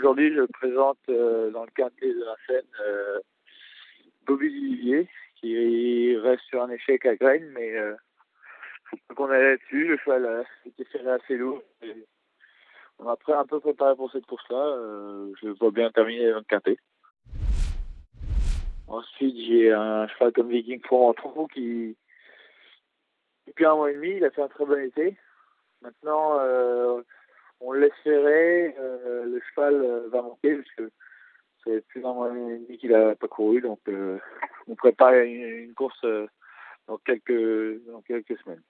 Aujourd'hui, je présente euh, dans le quintet de la scène euh, Bobby Duvivier, qui reste sur un échec à graine, mais euh, qu'on est là-dessus. Le cheval a été ferré assez lourd. on a un peu préparé pour cette course-là. Euh, je vois bien terminer dans le quintet. Ensuite, j'ai un cheval comme Viking Four en trou qui, depuis un mois et demi, il a fait un très bon été. Maintenant, on le laisse ferrer. Va manquer parce que c'est plus d'un mois et demi qu'il n'a pas couru. Donc, on prépare une, une course dans quelques, dans quelques semaines.